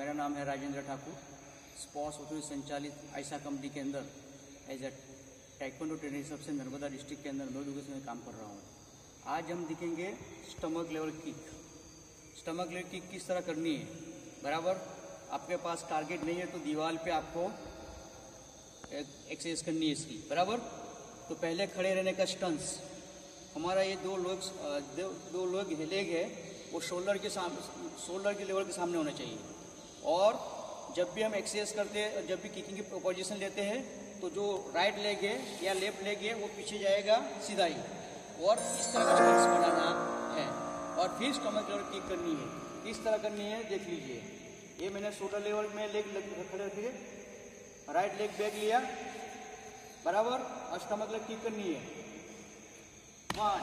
मेरा नाम है राजेंद्र ठाकुर। स्पोर्ट्स ऑथोरिटी संचालित आयसा कंपनी के अंदर एज ए टैक्वांडो ट्रेनिंग सबसे नर्मदा डिस्ट्रिक्ट के अंदर लोगों में काम कर रहा हूँ। आज हम दिखेंगे stomach level kick stomach level kick किस तरह करनी है? बराबर आपके पास टारगेट नहीं है तो दीवार पे आपको एक्सरसाइज करनी है इसकी। बराबर? तो पहले खड़े रहने का स्टंस हमारा ये दो लोग दो, दो लोग लेग है वो शोल्डर के सामने शोल्डर के लेवल के सामने होना चाहिए। और जब भी हम एक्सरसाइज करते हैं, जब भी किकिंग की पोजीशन लेते हैं तो जो राइट लेग है या लेफ़्ट लेग है, वो पीछे जाएगा सीधा ही। और इस तरह का स्टंस बनाना है। और फिर स्टमक लेवल किक करनी है। इस तरह करनी है, देख लीजिए। ये मैंने शोल्डर लेवल में लेग खड़े रखे राइट लेग बैग लिया। बराबर। और स्टमक लेग किक करनी है। One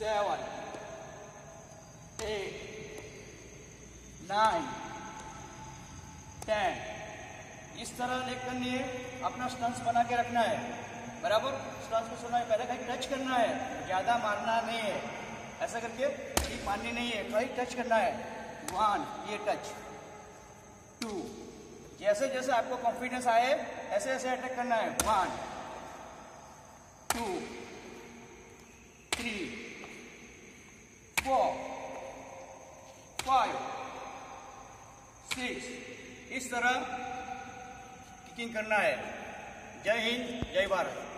seven, eight, nine, ten. इस तरह लेग करनी है अपना स्टंस बना के रखना है। बराबर? स्टंस को सुना है पहले कहीं टच करना है। ज़्यादा मारना नहीं है। ऐसा करके ठीक मारनी नहीं है कहीं टच करना है। वन ये टच टू जैसे जैसे आपको कॉन्फिडेंस आए ऐसे ऐसे अटैक करना है। One two four five, six इस तरह किकिंग करना है। जय हिंद जय भारत।